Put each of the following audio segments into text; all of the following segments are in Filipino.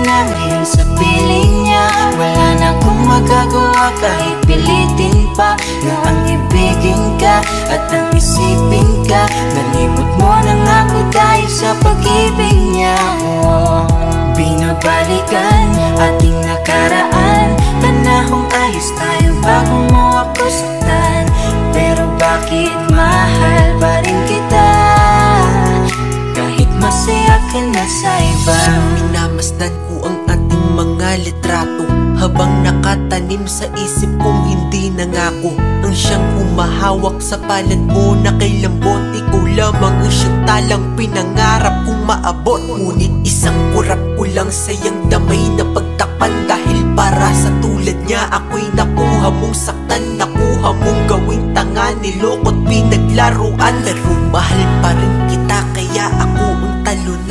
ka sa piling niya Wala na akong magagawa kahit pilitin pa. Na ang ibigin ka at ang isipin ka Nalimot mo na nga ako dahil sa pag-ibig niya. Oh, Binabalikan ating nakaraan. Panahong ayos tayo bago mo ako saktan. Pero bakit mahal pa rin kita? Kahit masaya ka na sa iba. Minamasdan ang ating mga litrato Habang nakatanim sa isip kong hindi nangako. Ang siyang humahawak sa palad mo na kay lambot Ikaw lamang ang siyang talang pinangarap kong maabot. Ngunit isang kurap ko lang sayang damay na pagtakpan Dahil para sa tulad niya ako'y nakuha mong saktan Nakuha mong gawing tanga Niloko't pinaglaruan. Pero mahal pa rin kita kaya ako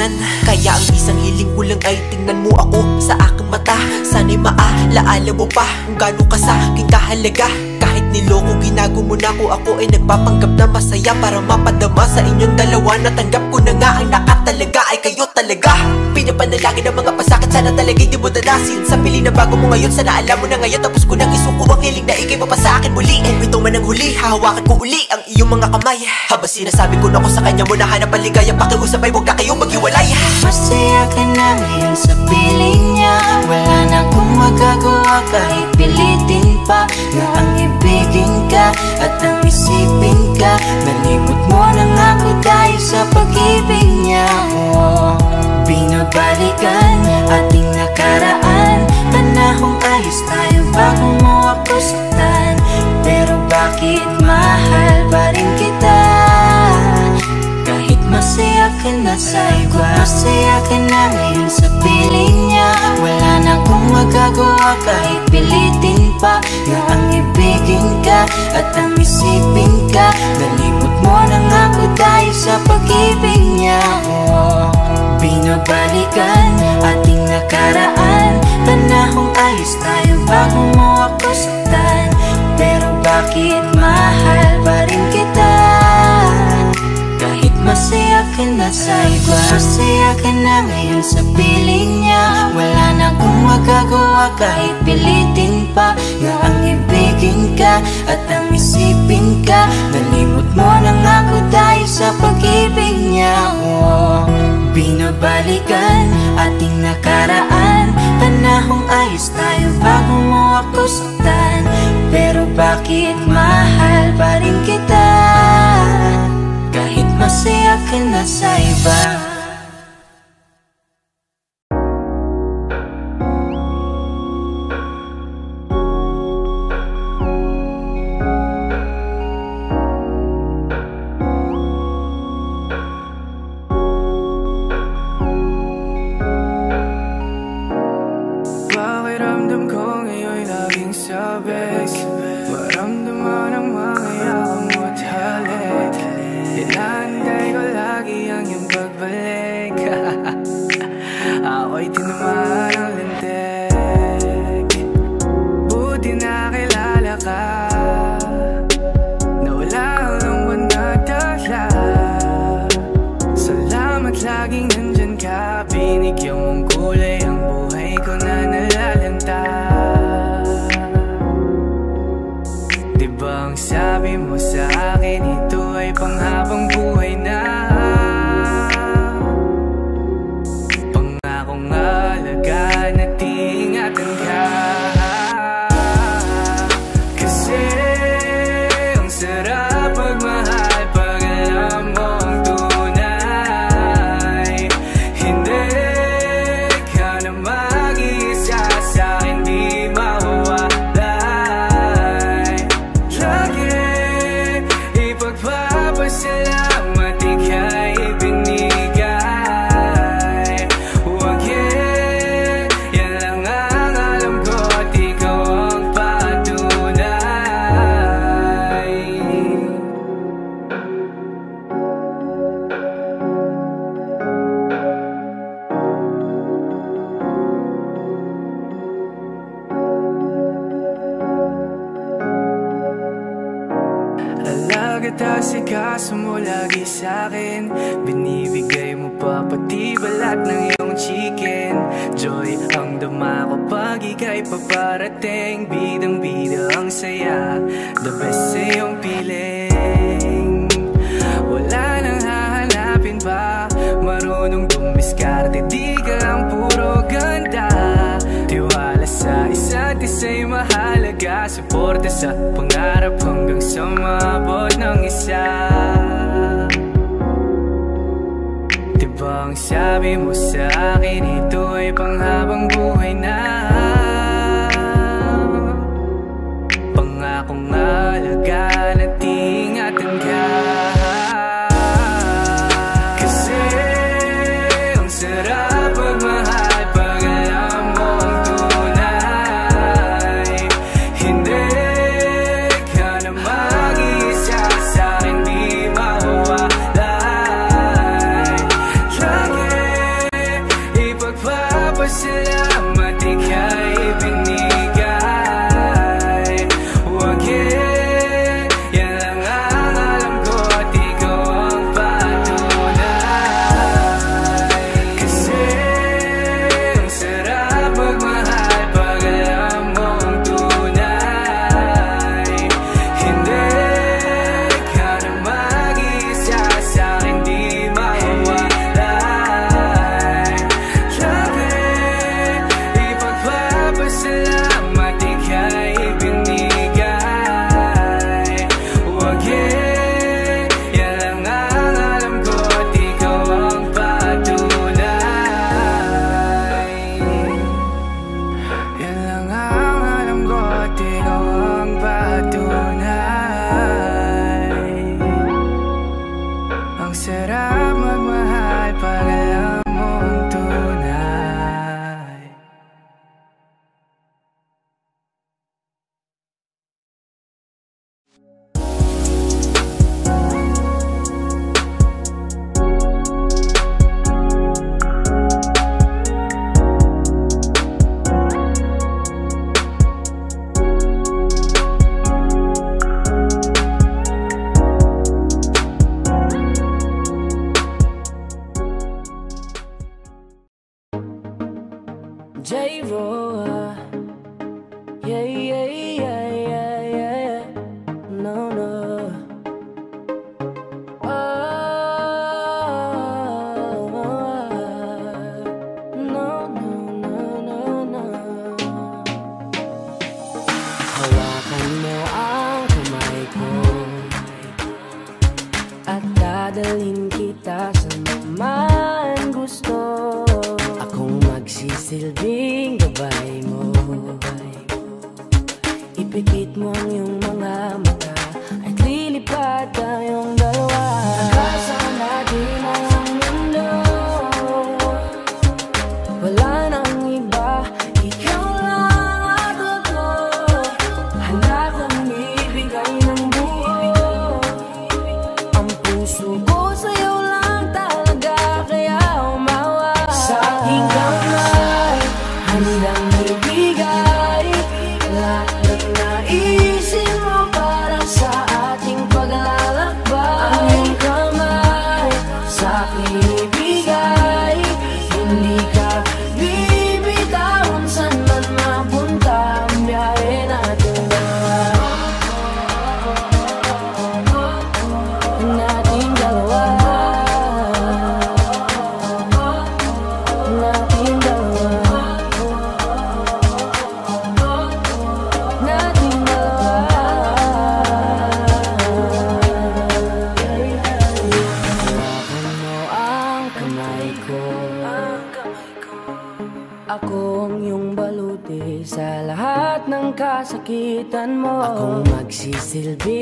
talunan Kaya ang isang hiling ko lang ay tingnan mo ako sa aking mata. Sana'y maalaala mo pa kung gaano ka sa aking kahalaga kahit niloko ginago mo na ko. Ako ay nagpapanggap na masaya Para mapadama sa inyong dalawa. Natanggap ko na nga ang nakatalaga Ay kayo talaga. Pinapanalangin ng mga pasakit Sana talaga hindi mo dadasin Sa pili na bago mo ngayon Sana alam mo na ngayon. Tapos ko nang isuko ang hiling na ikay pa sa akin muli. And ito man ang huli Hahawakan ko uli ang iyong mga kamay. Habang sinasabi ko na ko sa kanya mo na hanap ang ligaya Pakiusap ay huwag na kayong maghiwalay. Masaya ka na ngayon sa piling niya. Wala na akong magagawa kahit pilitin pa Na ang ibigin ka at ang isipin ka. Nalimot mo na nga ako dahil sa pag-ibig niya Binabalikan ating nakaraan. Panahong ayos tayo bago mo ako saktan Pero bakit mahal pa rin kita? Kahit masaya ka na sa iba Masaya ka na ngayon sa piling niya. Wala na akong magagawa kahit pilitin pa. Na ang ka at ang isipin ka Nalimot mo na nga ako dahil sa pag-ibig niya. Oh, Binabalikan ating nakaraan Panahong ayos tayo bago mo ako saktan. Pero bakit mahal pa rin kita? Kahit masaya ka na sa iba Masaya ka na ngayon sa piling niya. Wala na akong magagawa kahit pilitin pa Na ang ibigin ka at ang isipin ka Nalimot mo na nga ako dahil sa pag-ibig niya. Oh, Binabalikan ating nakaraan. Panahong ayos tayo bago mo ako saktan Pero bakit mahal pa rin kita? Kahit masaya ka na sa iba still be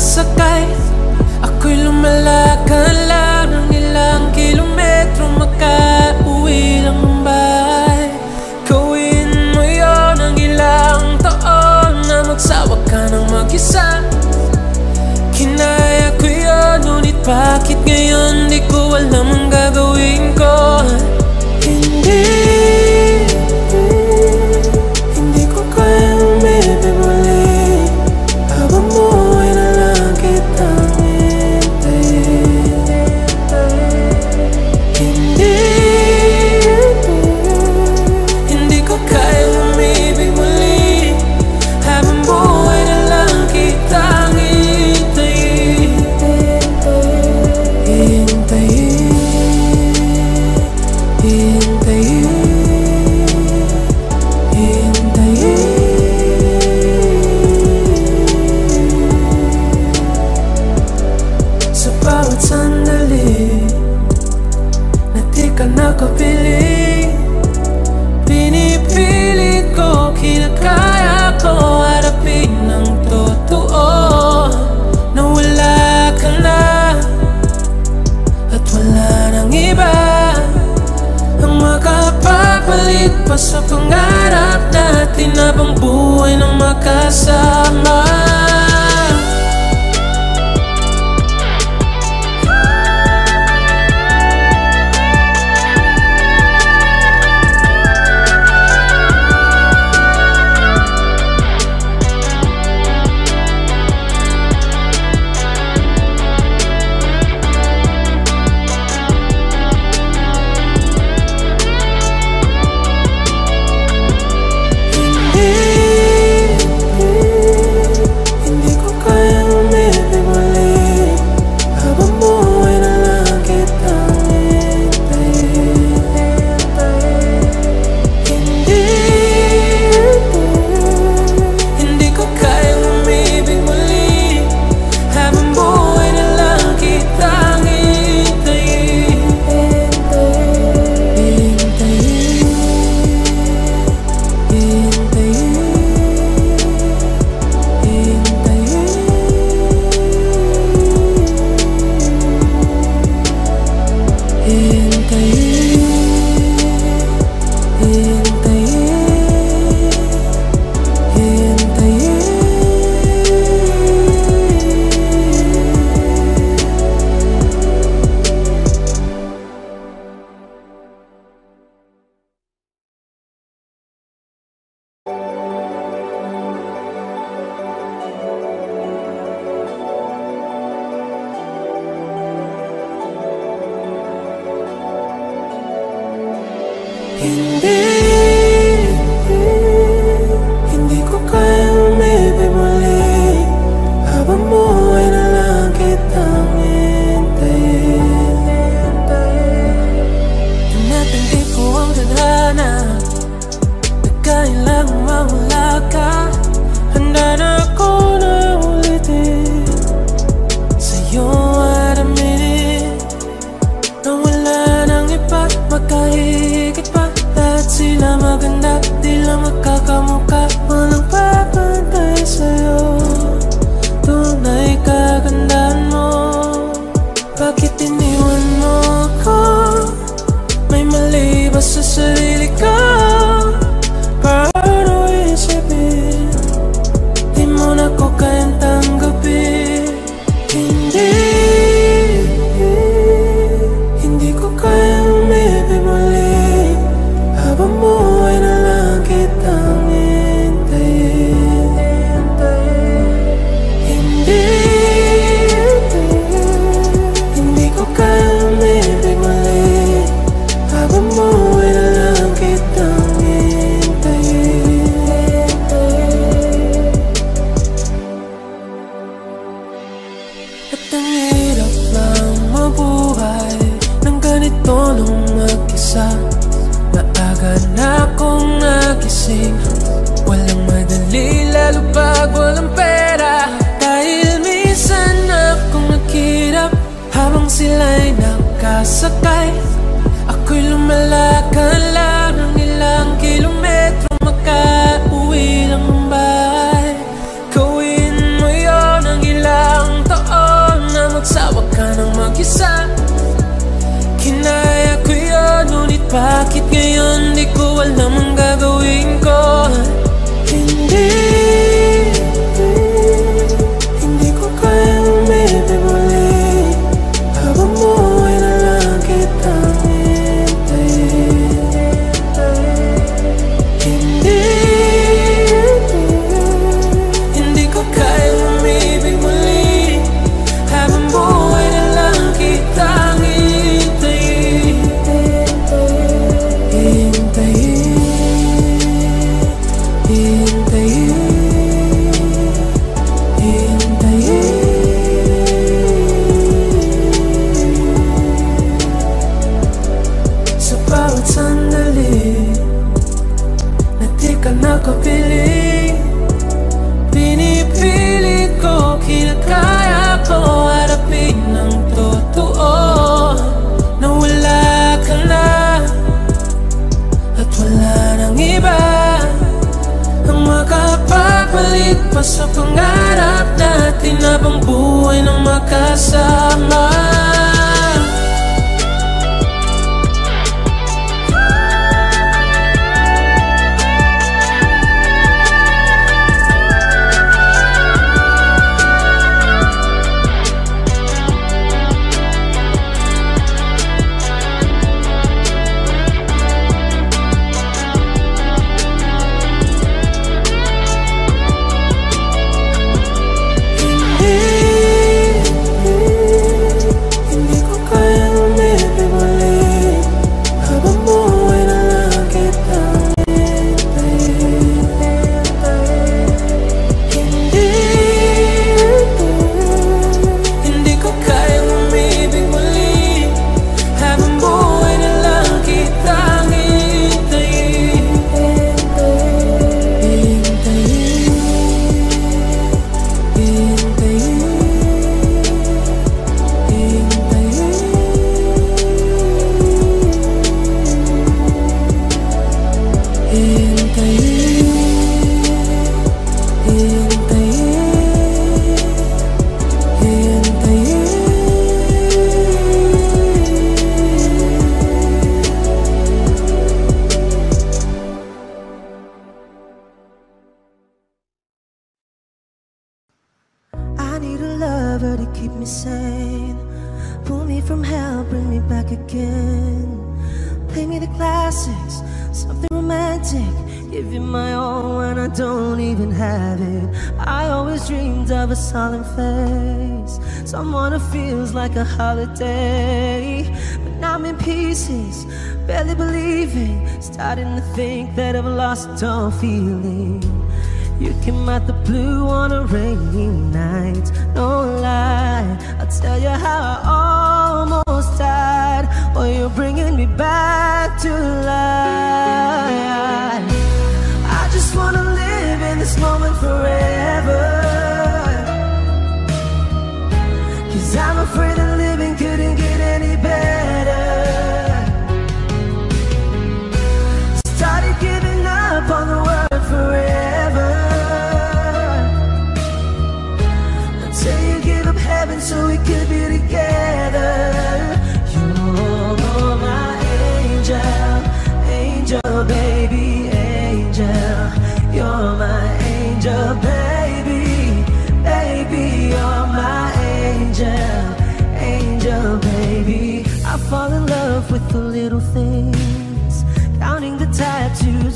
nakasakay Ako'y natin Habang buhay ng makasama makapiling Pinipili ko, kinakaya ko Harapin ng totoo. Na wala ka na At wala nang iba. Ang makapagpalit pa sa pangarap natin Habang buhay ng makasama. feel.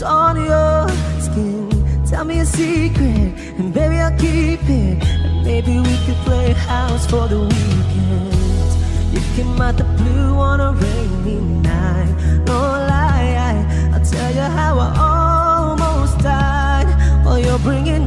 on your skin. Tell me a secret, and baby I'll keep it. And maybe we could play house for the weekend. You came out the blue on a rainy night. No lie, I'll tell you how I almost died. While you're bringing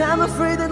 I'm afraid that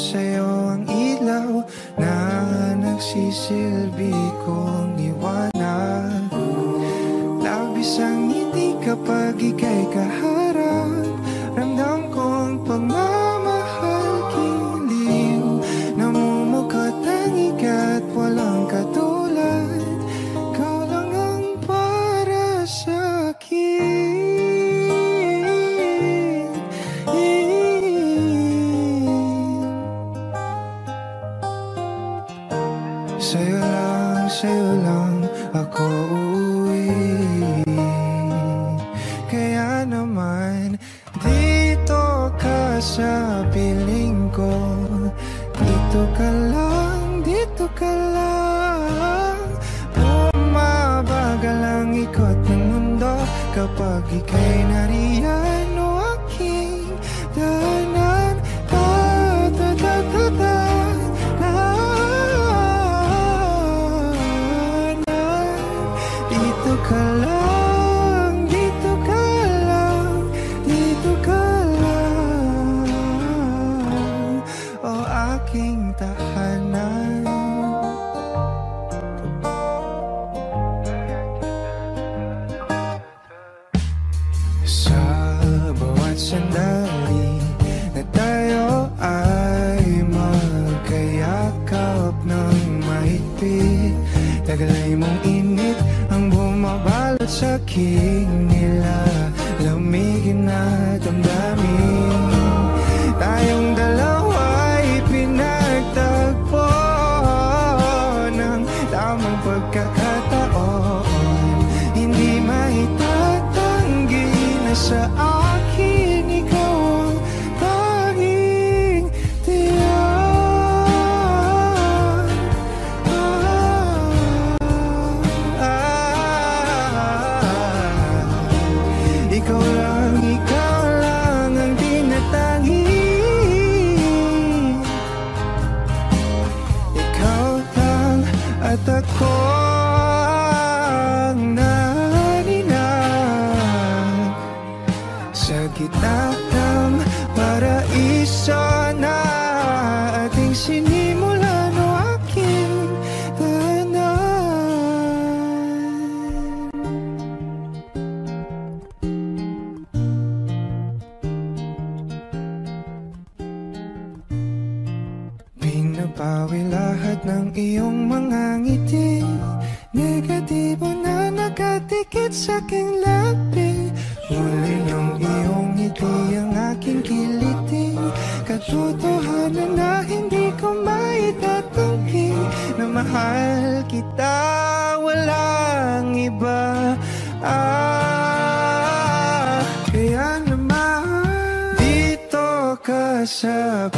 sa'yo ang ilaw na nagsisilbi kong iwanan. Labis ang ngiti kapag ika'y kahal Katotohanan na hindi ko maitatanggi Na mahal kita, walang iba. Ah, kaya naman Dito ka sa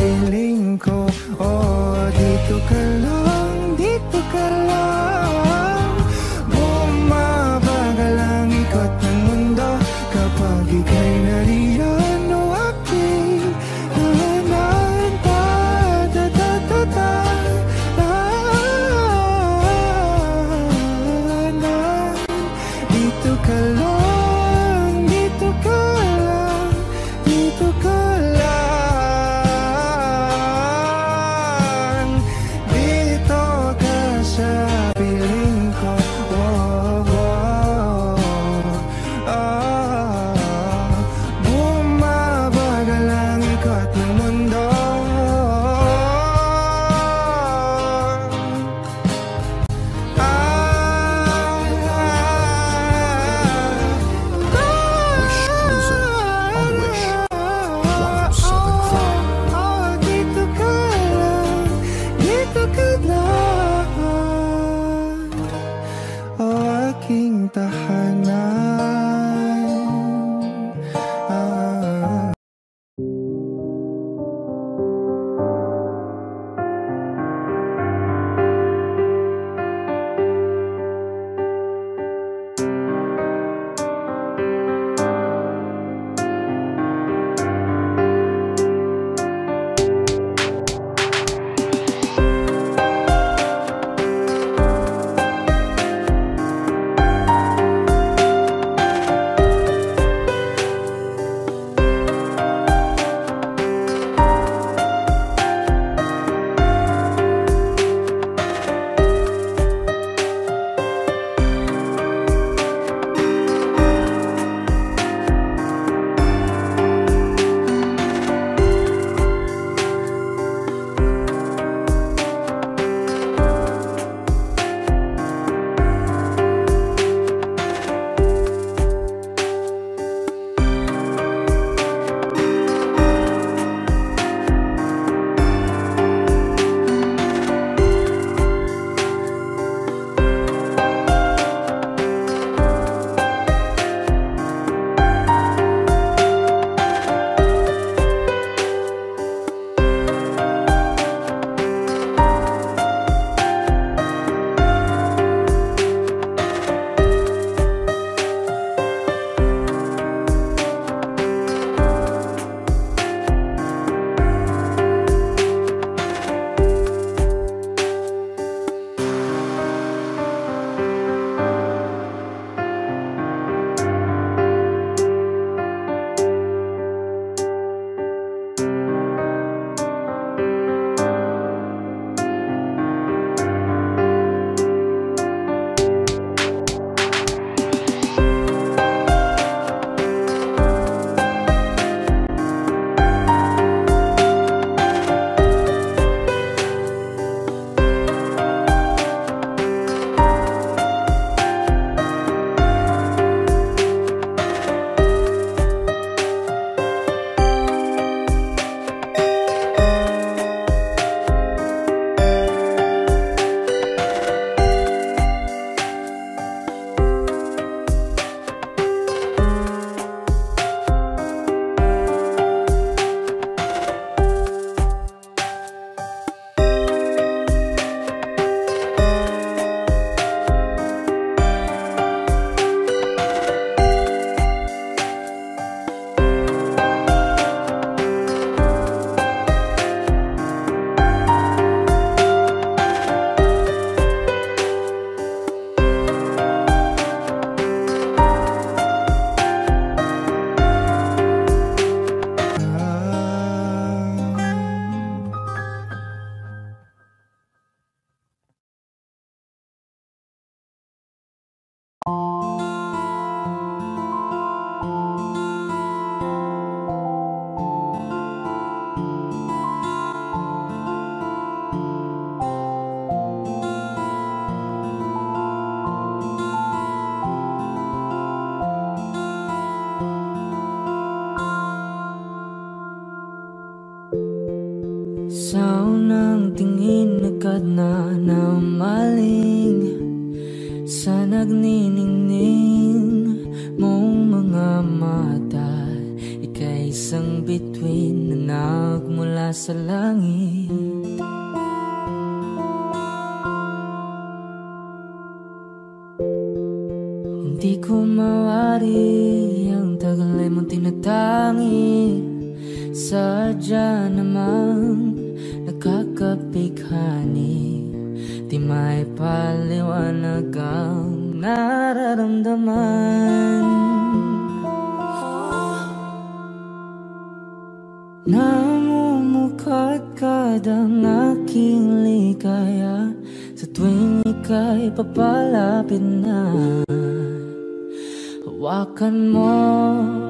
Hawakan mo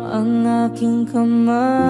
ang aking kamay.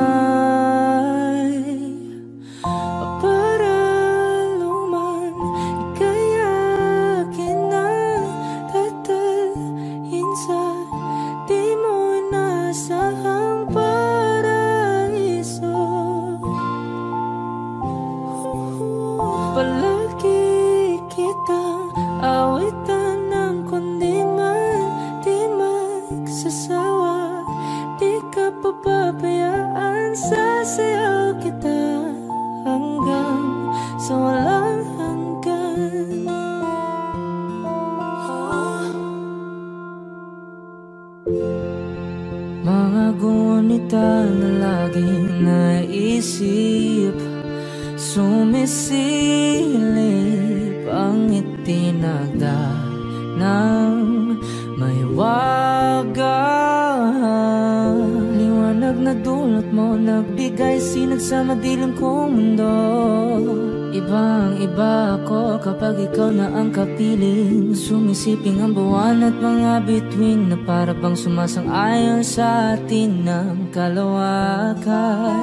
kapiling Sumisiping ang buwan at mga bituin Na para bang sumasang-ayon sa atin ng kalawakan.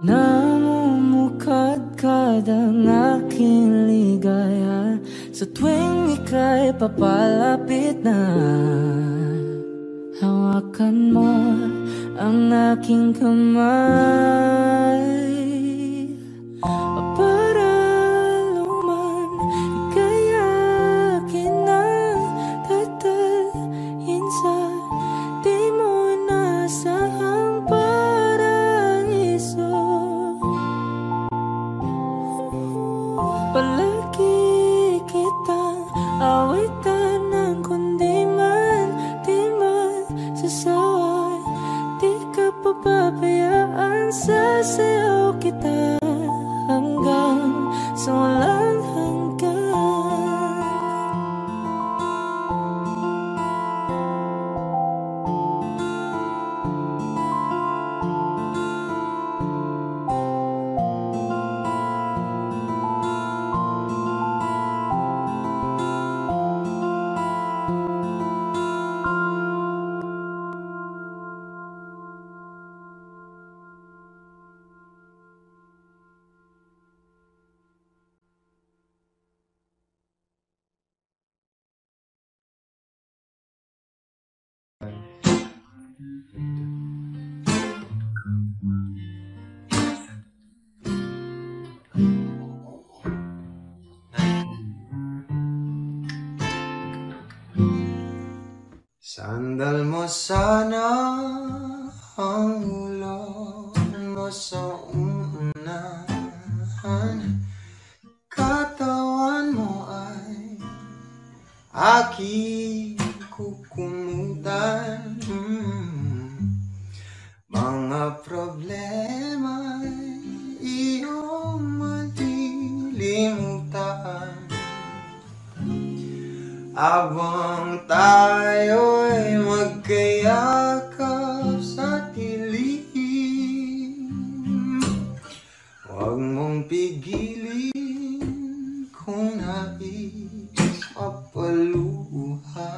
Namumukad kada ng aking ligaya Sa tuwing ika'y papalapit na. Hawakan mo ang aking kamay. Sandal mo sana ang ulo mo sa uunahan Katawan mo ay aking kukumutan mm -hmm. Mga problema Abang tayo'y magkayakap sa kilim Huwag mong pigilin kung nais mapaluha.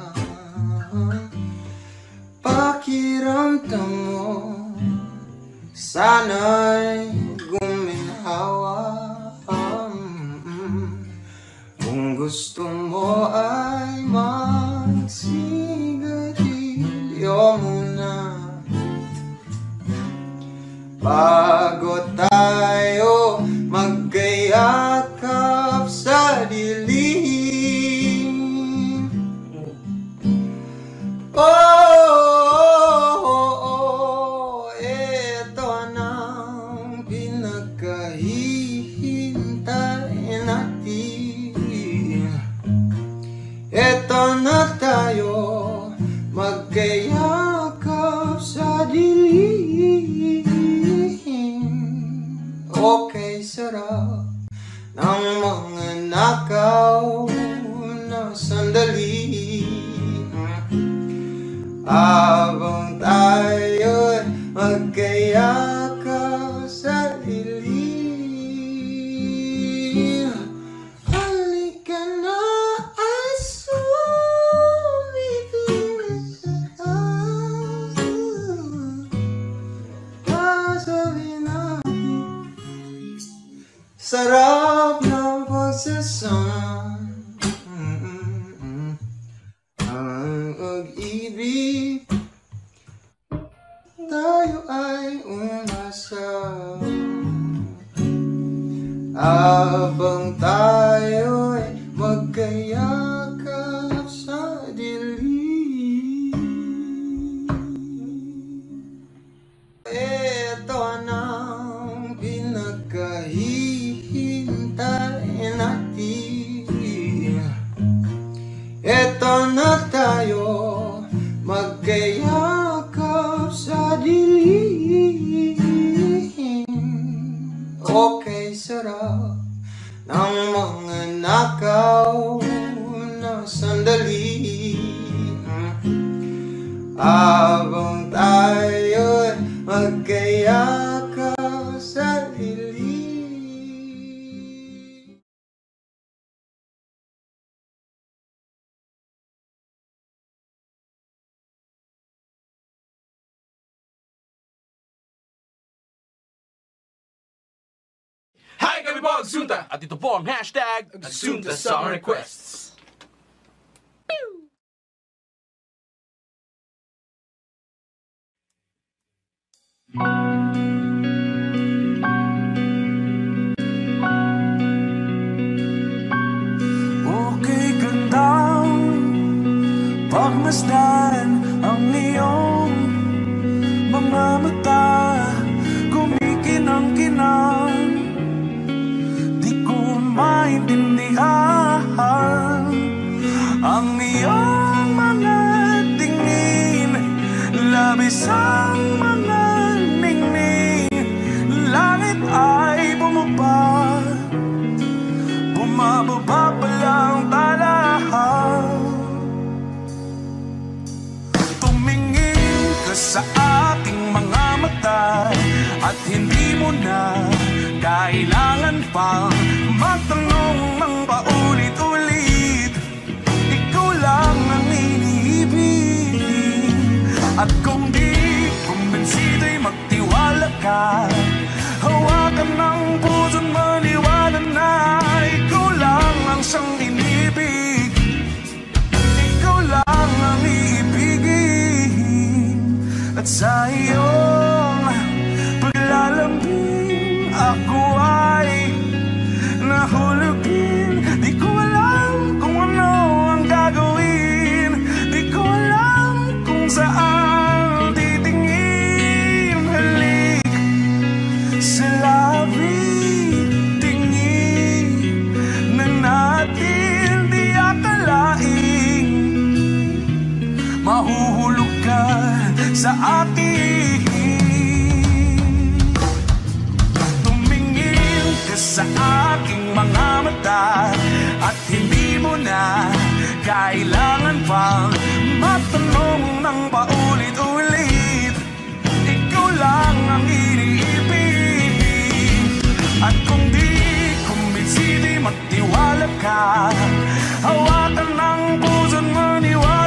Pakiramdam mo sana Habang tayo'y magkayakap sa dilim Hi kami po, Agsunta! At ito po ang hashtag Agsunta Summer Requests. Okay gandang Pagmasdan ang iyong mga mata na kailangan pang Magtanong ng paulit-ulit. Ikaw lang ang iniibig. At kung di kumbensito'y magtiwala ka Hawakan ng puso't maniwala na Ikaw lang ang siyang inibig. Ikaw lang ang iibigin. At sa iyong aku kailangan pang Matanong ng paulit-ulit? Ikaw lang ang iniibig At kung di kumbinsi, di magtiwala ka. Hawakan ng puso't maniwala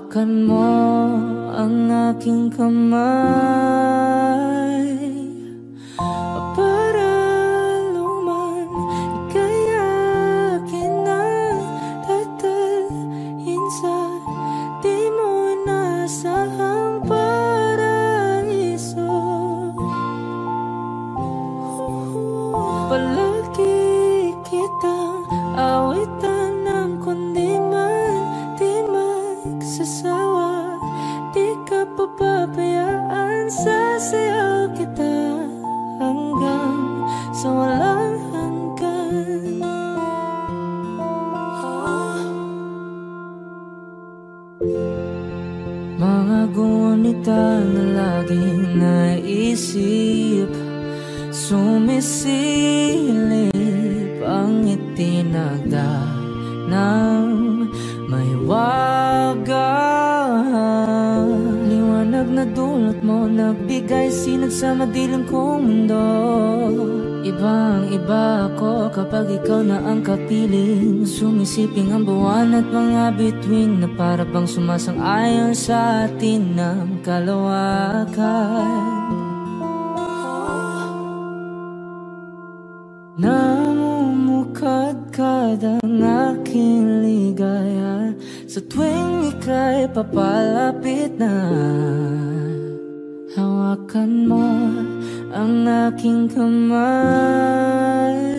Hawakan mo ang aking kamay. Isipin ang buwan at mga bituin na para bang sumasang-ayon sa atin ng kalawakan. Namumukad kada ng aking ligaya Sa tuwing ika'y papalapit na. Hawakan mo ang aking kamay.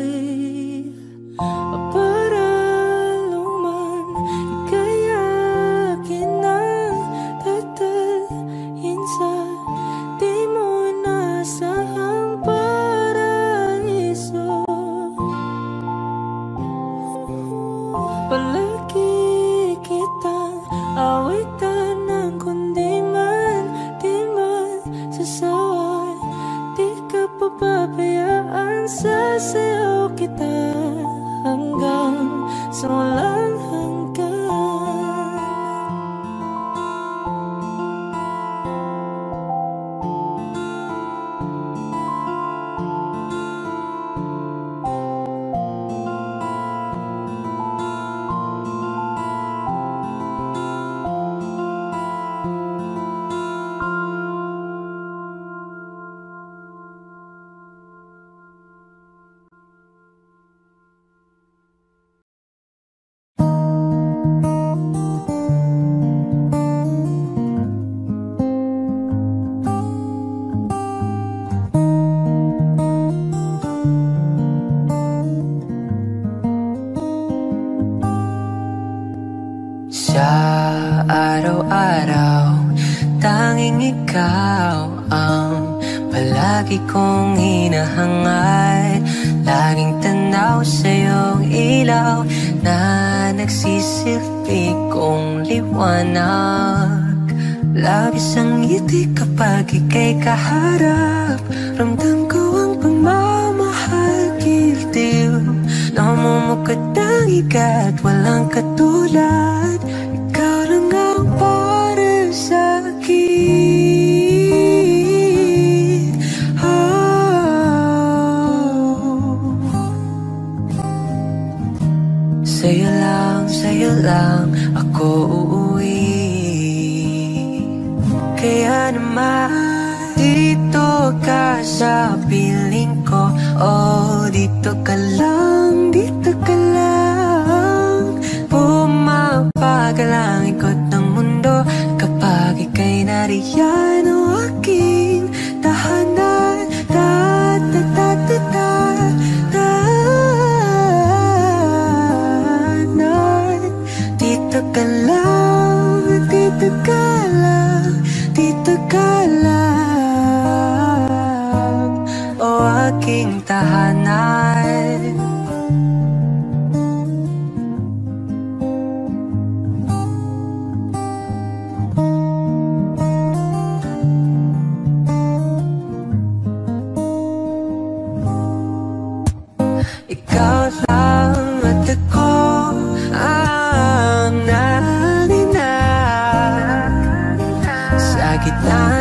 time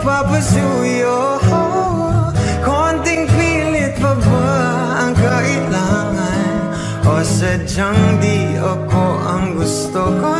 nagpapasuyo Konting pilit pa ba ang kailangan? O sadyang di ako ang gusto ko?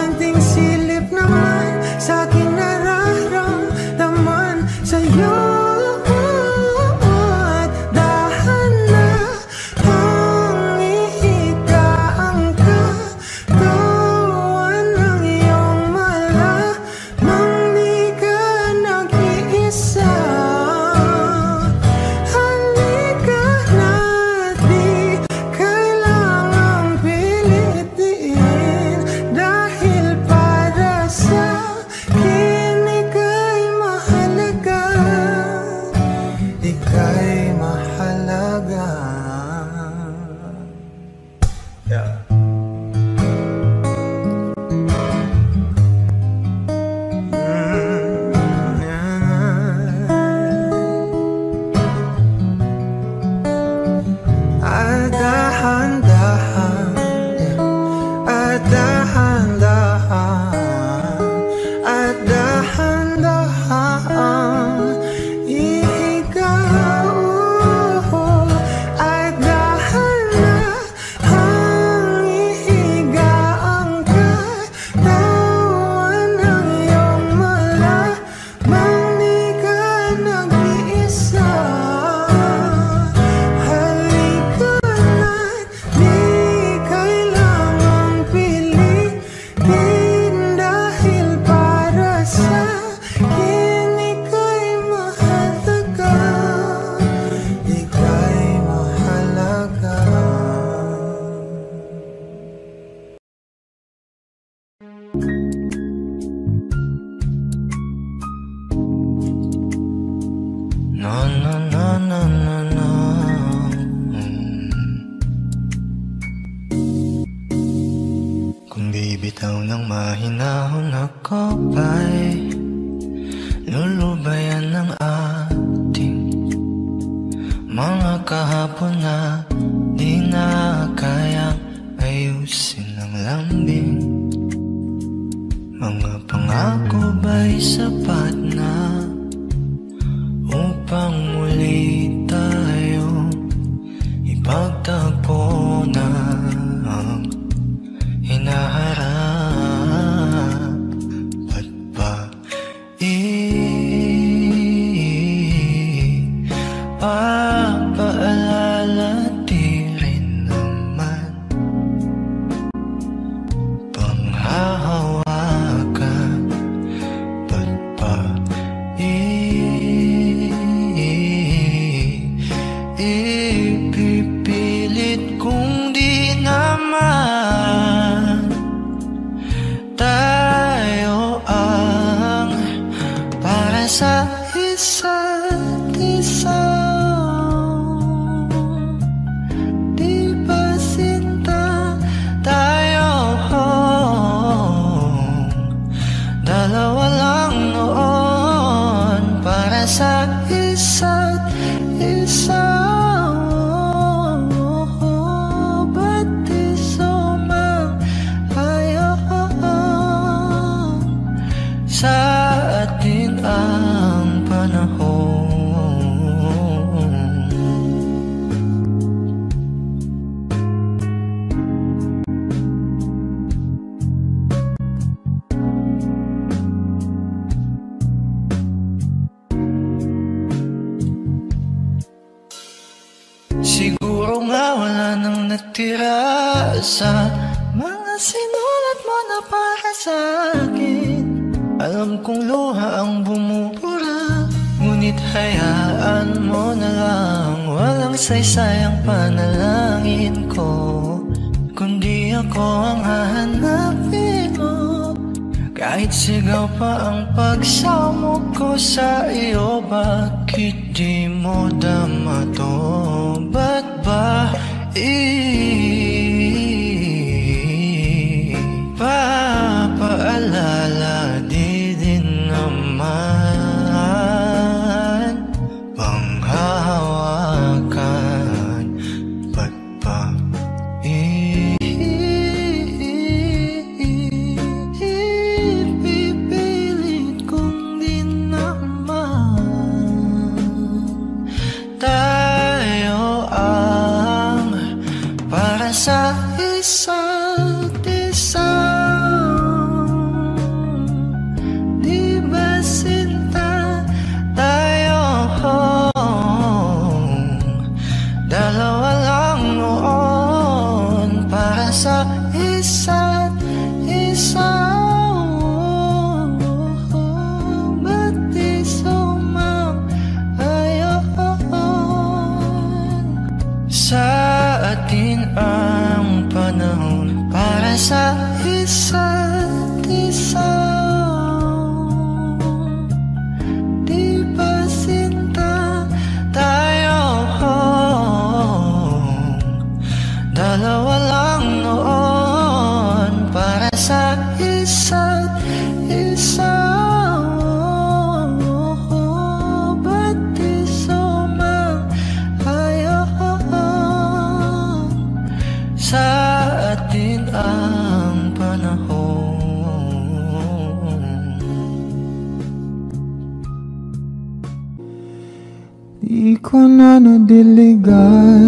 kaibigan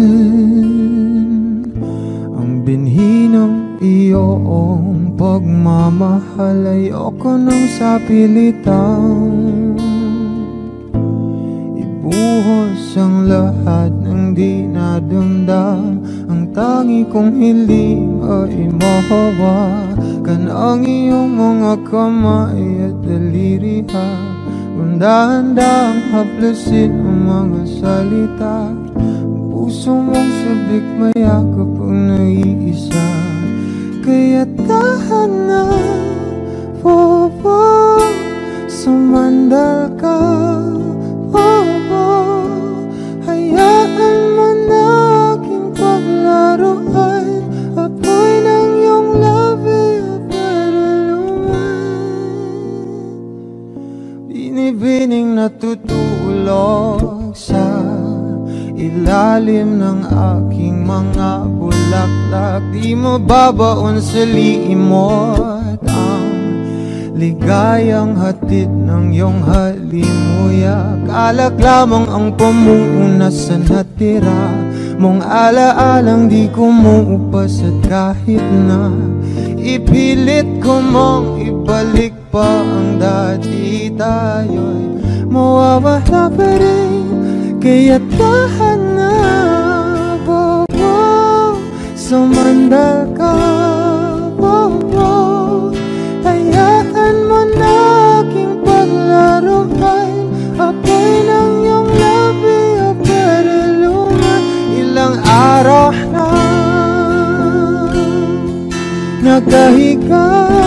Ang binhi ng iyong pagmamahal Ayoko nang sa pilitan Ibuhos ang lahat ng di nadamdam Ang tangi kong hiling ay mahawakan Ang iyong mga kamay at dalirihan Kung dahan-dahang haplasin ang mga salita. Puso mong sabik mayakap ang naiisa. Kaya tahan na Bobo Sumandal ka Bobo. Hayaan mo na aking paglaruan Apoy ng iyong labi Para luman Binibining natutulog ilalim ng aking mga bulaklak. Di mababaon sa liimot ang ligayang hatid ng iyong halimuya. Alak lamang ang pamuuna sa natira. Mong alaalang di kumuupas at kahit na Ipilit ko mong ibalik pa ang dati tayo'y mawawala pa rin. Kaya't kahanap oh, oh, Sumandal ka oh, oh. Hayaan mo na aking paglaruan Apoy ng iyong labi o oh, karalungan Ilang araw na Nagkahiga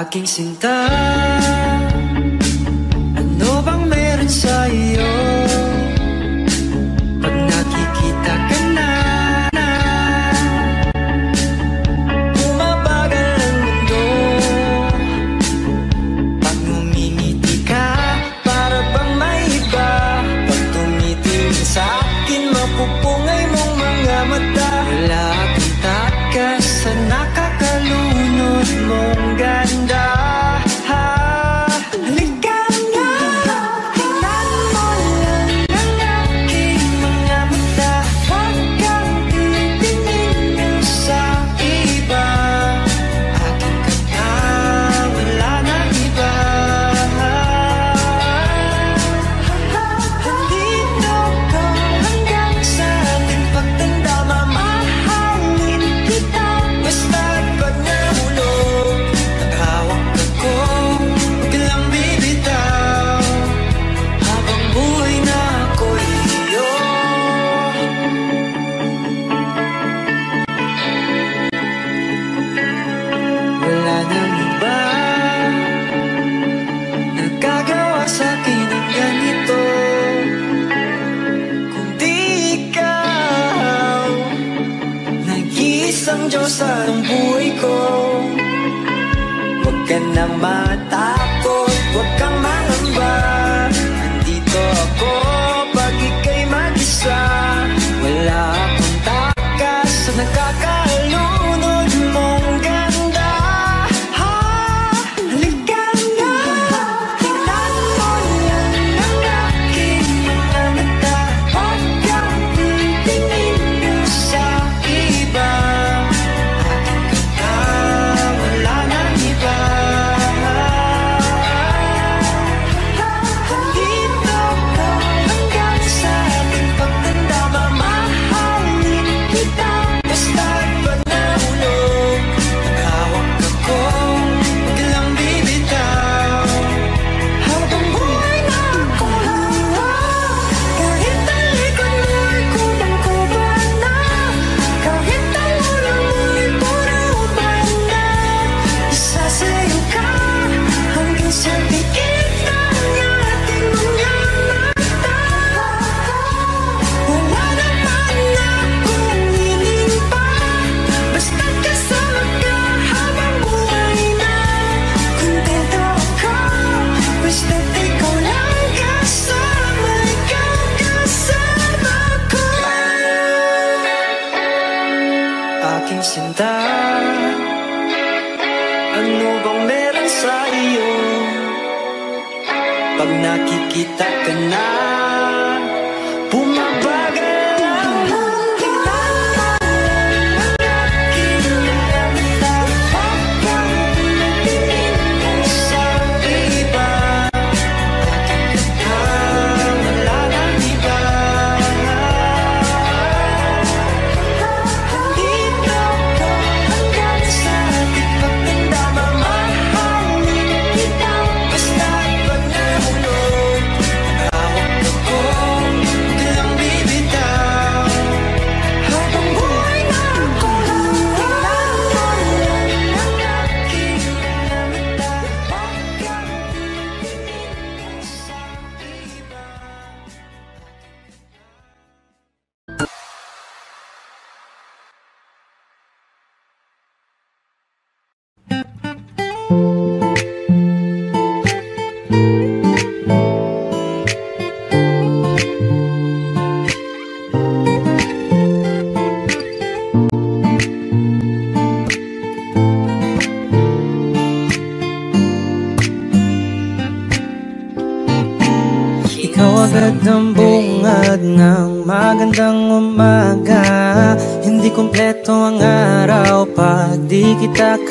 aking sinta.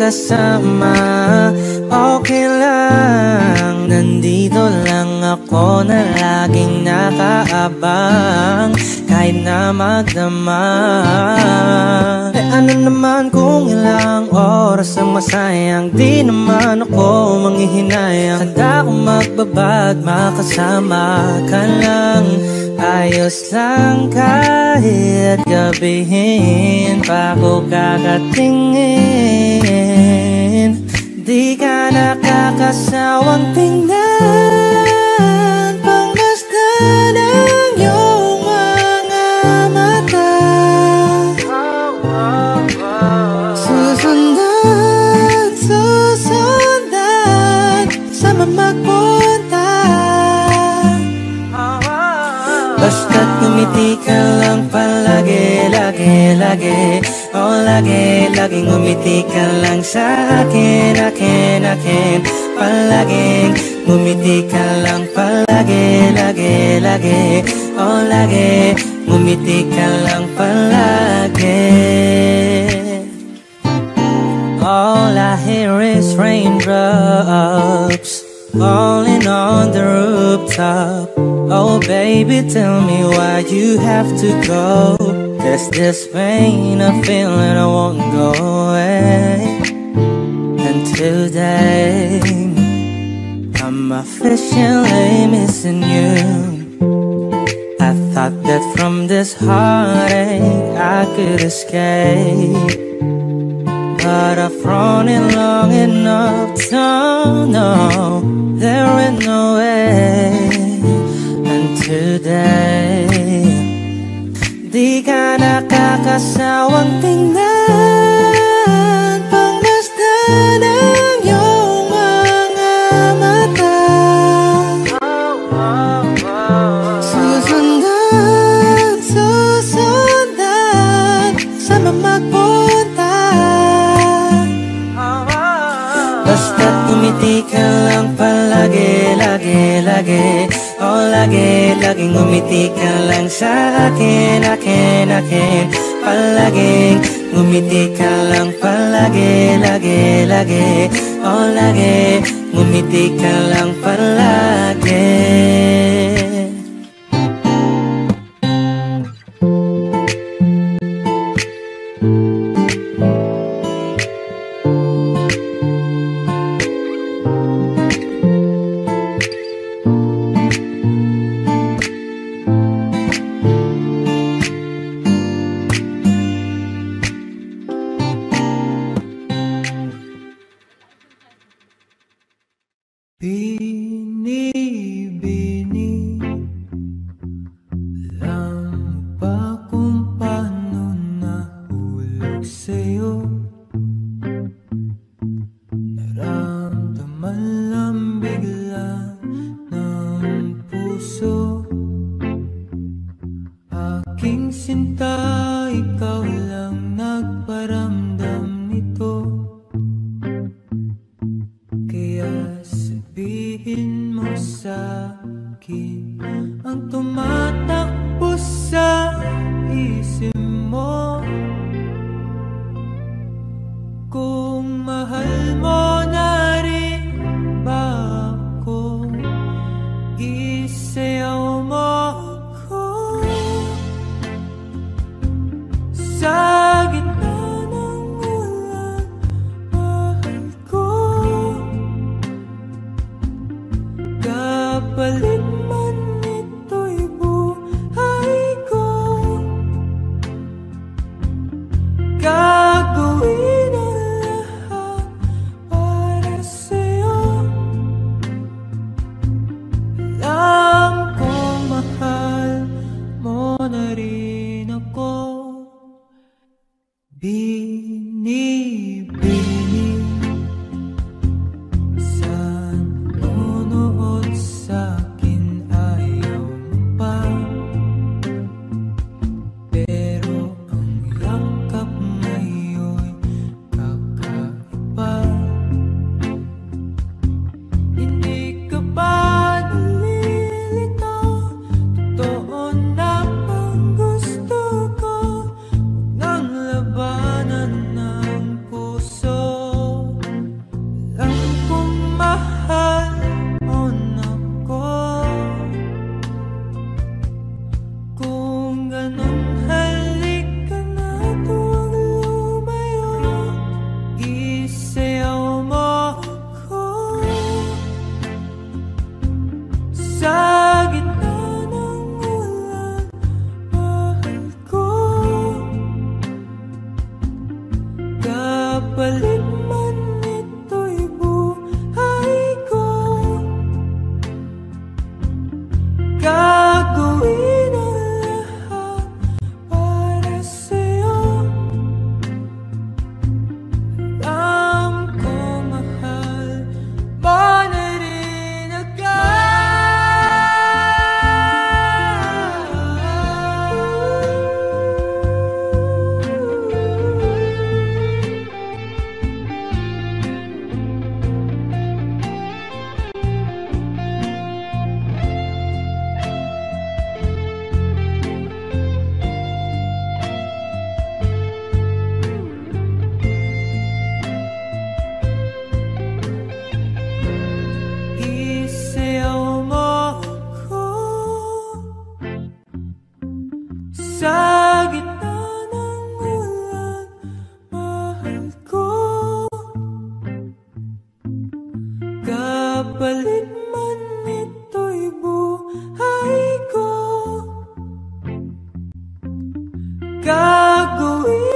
Kasama. Okay lang, nandito lang ako na laging nakaabang. Kahit na magdama. Eh ano naman kung ilang oras ang masayang? Di naman ako manghihinayang. Handa akong magbabag, makasama ka lang Ayos lang kahit gabihin pa ako kakatingin. Di ka nakakasawang tingnan lagi, Oh, lagi, laging ngumiti ka lang sa akin, akin, akin Palaging ngumiti ka lang palagi, lagi, lagi Oh, lagi, ngumiti ka lang palagi All I hear is raindrops falling on the rooftop. Oh, baby, tell me why you have to go. There's this pain I'm feeling I won't go away. And today, I'm officially missing you. I thought that from this heartache I could escape. But I've thrown it long enough to know there ain't no way. And today, di ka nakakasawang tingnan Pangmasdan ang iyong mga mata. Susundan, susundan Sama magpunta Basta't umiti ka lang palagi, lagi, lagi Oh, lagi, laging umiti ka lang sa akin, akin, akin. Palaging umiti ka lang palagi, lagi, lagi. Oh, lagi, umiti ka lang palagi kagui.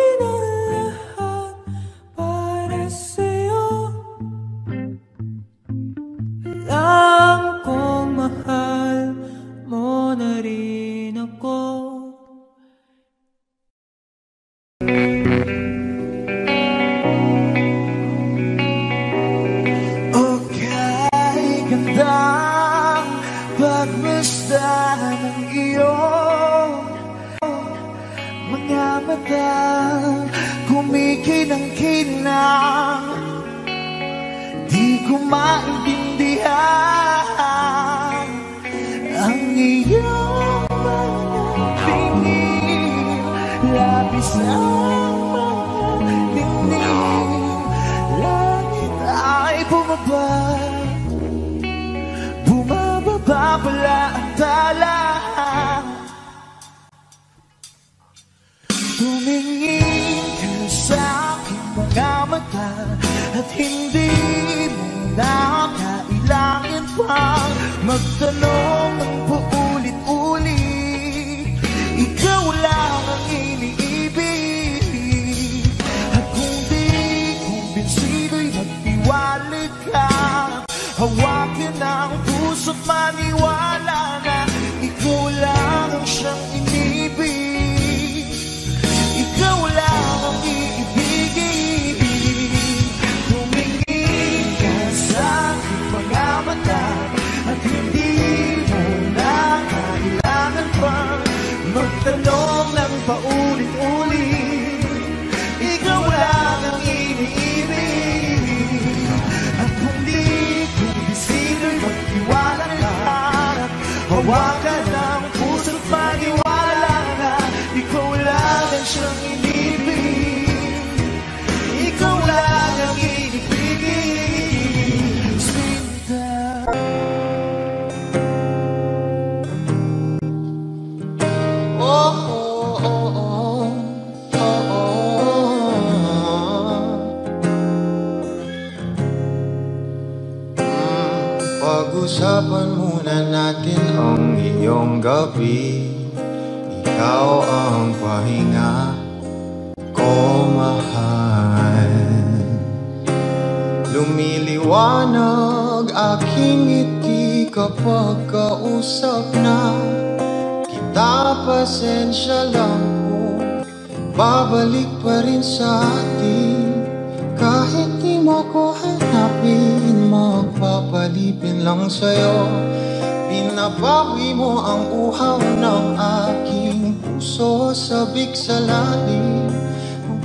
sabik sa lalim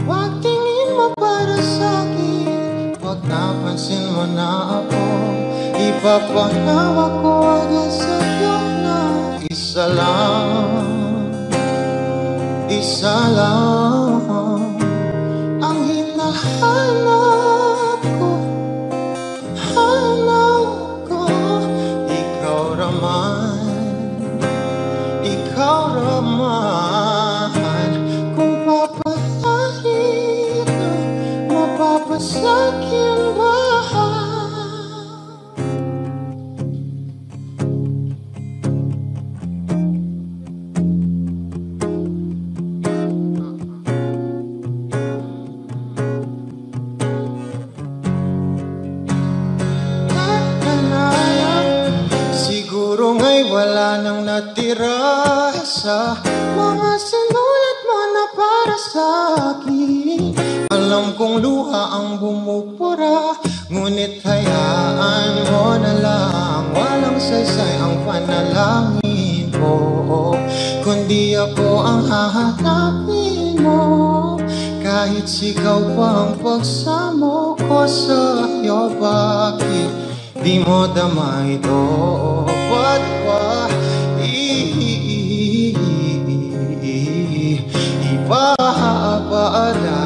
Huwag tingin mo para sa'kin Huwag napansin mo na ako. Ipapahawa ko agad sa'yo na Isa lang. Isa lang. natira sa mga sinulat mo na para sa akin. Alam kong luha ang bumupura Ngunit hayaan mo na lang. Walang saysay ang panalangin ko Kundi ako ang hahanapin mo. Kahit sigaw pa ang pagsamo ko sa'yo Bakit di mo dama ito? paalam